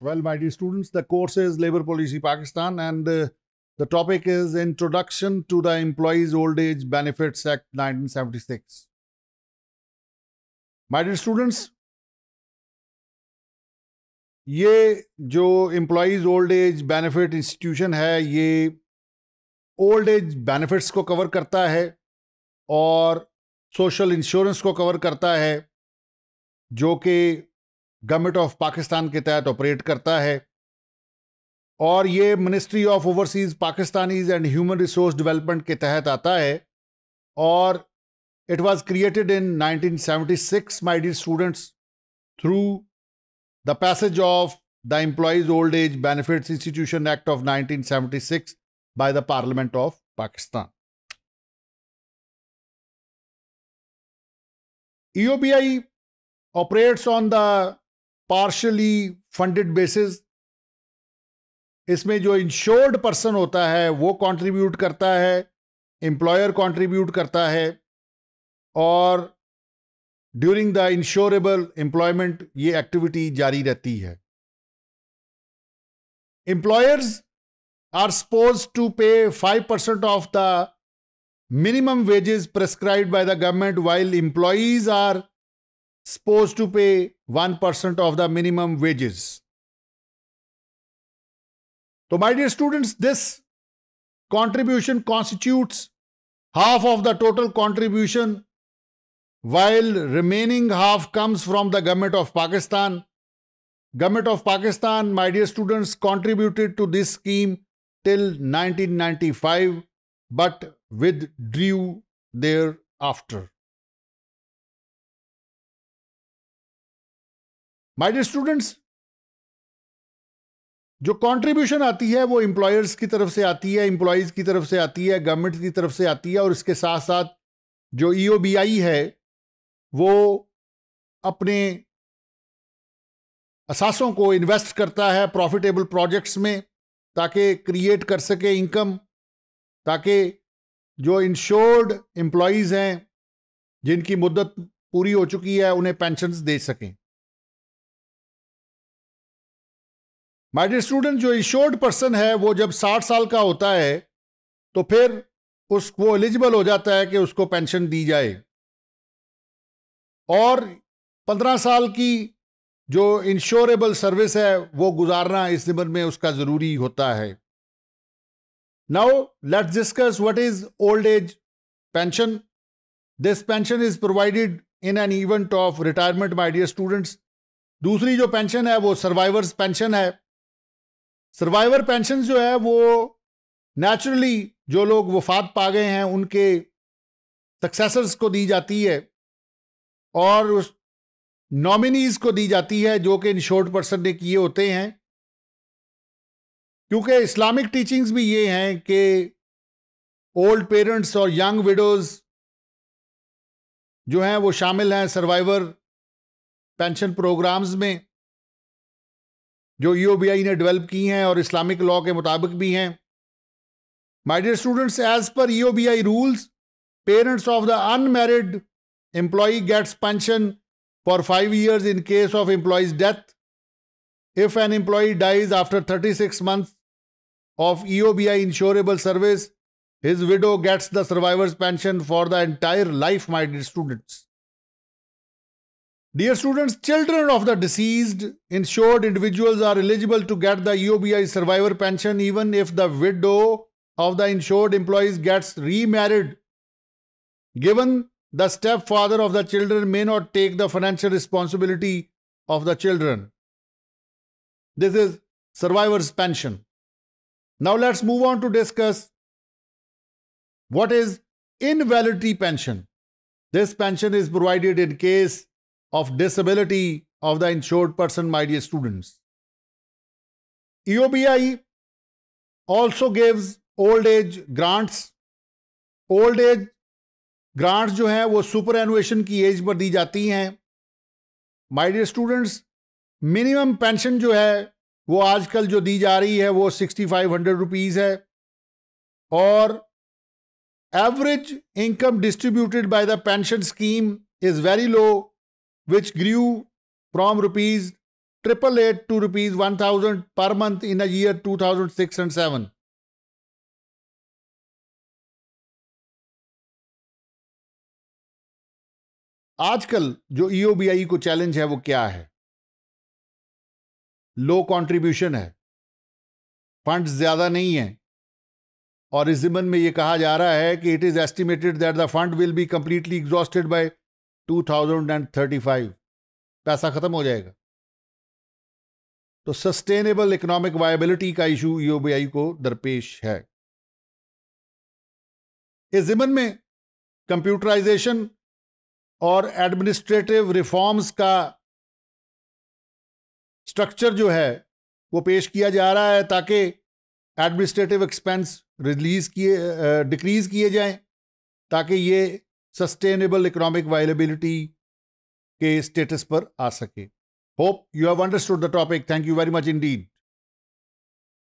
Well, my dear students, the course is Labour Policy Pakistan and uh, the topic is Introduction to the Employees Old Age Benefits Act 1976. My dear students, ये जो employees old age benefit institution है ये old age benefits को cover करता है और social insurance को cover करता है जो कि गवर्नमेंट ऑफ़ पाकिस्तान के तहत ऑपरेट करता है। और ये ministry of overseas Pakistanis and human resource development के तहत आता है। और it was created in 1976 my dear students through the passage of the employees old age benefits institution act of 1976 by the parliament of Pakistan EOBI operates on the partially funded basis इसमें जो insured person होता है, वो contribute करता है employer contribute करता है, और ड्यूरिंग द इंश्योरेबल एम्प्लॉयमेंट ये एक्टिविटी जारी रहती है। Employers are suppose to pay five percent of the minimum wages prescribed by the government while employees are supposed to pay 1% of the minimum wages. So, my dear students, this contribution constitutes half of the total contribution, while remaining half comes from the government of Pakistan. Government of Pakistan, my dear students, contributed to this scheme till 1995, but withdrew thereafter. My dear students जो contribution आती है, वो employers की तरफ़ से आती है employees की तरफ़ से आती है गवर्नमेंट की तरफ़ से आती है, और इसके साथ साथ जो ई e है, वो अपने असासों को इन्वेस्ट करता है प्रॉफिटेबल प्रोजेक्ट्स में, ताकि क्रिएट कर सके इनकम ताकि जो इंश्योर्ड एम्प्लॉयज़ हैं, जिनकी मुद्दत पूरी हो चुकी है, उन्हें पेंशन दे सकें। माय डियर स्टूडेंट जो इंश्योर्ड पर्सन है, वो जब साठ साल का होता है तो फिर उस, वो एलिजिबल हो जाता है कि उसको पेंशन दी जाए। और पंद्रह साल की जो इंश्योरेबल सर्विस है, वो गुजारना इस निबंध में उसका ज़रूरी होता है। Now let's discuss what is old age pension this pension is provided in an event of retirement my dear students दूसरी जो पेंशन है, वो सर्वाइवर्स पेंशन है। सर्वाइवर पेंशन जो है वो नेचुरली जो लोग वफात पा गए हैं, उनके सक्सेसर्स को दी जाती है और उस नॉमिनीज को दी जाती है जो कि इंश्योर्ड पर्सन ने किए होते हैं। क्योंकि इस्लामिक टीचिंग्स भी ये हैं कि ओल्ड पेरेंट्स और यंग विडोज जो हैं वो शामिल हैं सर्वाइवर पेंशन प्रोग्राम्स में। जो यू बी आई ने डेवलप की हैं और इस्लामिक लॉ के मुताबिक भी हैं। My dear students as per E B I rules parents of the unmarried employee gets pension for five years in case of employees death if an employ dies after thirty six month of E O B I insurable service his widow gets the survivors pension for the entire life my dear students Dear students, children of the deceased insured individuals are eligible to get the EOBI survivor pension even if the widow of the insured employees gets remarried. Given the stepfather of the children may not take the financial responsibility of the children. This is survivor's pension. Now let's move on to discuss what is invalidity pension. This pension is provided in case of disability of the insured person, my dear students. EOBI also gives old age grants. Old age grants जो हैं वो super एनुएशन की as per दी जाती हैं my dear students minimum pension जो है वो आजकल जो दी जा रही है वो सिक्सटी फाइव हंड्रेड रुपीज़ है और average income distributed by the pension scheme is very low which grew from rupees triple eight to rupees 1000 per month in a year 2006 and 7 आजकल जो ईओबीआई e को चैलेंज है, वो क्या है? लो contribution है। फंड्स ज़्यादा नहीं है। और इस जिमन में ये कहा जा रहा है कि it is estimated that the fund will be completely exhausted by 2035 पैसा खत्म हो जाएगा। तो सस्टेनेबल इकोनॉमिक वायबिलिटी का इशू ईओबीआई को दरपेश है। इस जिमन में कंप्यूटराइजेशन और एडमिनिस्ट्रेटिव रिफॉर्म्स का स्ट्रक्चर जो है, वो पेश किया जा रहा है ताकि एडमिनिस्ट्रेटिव एक्सपेंस रिलीज़ किए डिक्रीज किए जाएँ, ताकि ये सस्टेनेबल इकोनॉमिक वायलेबिलिटी के स्टेटस पर आ सके। Hope you have understood the topic thank you very much indeed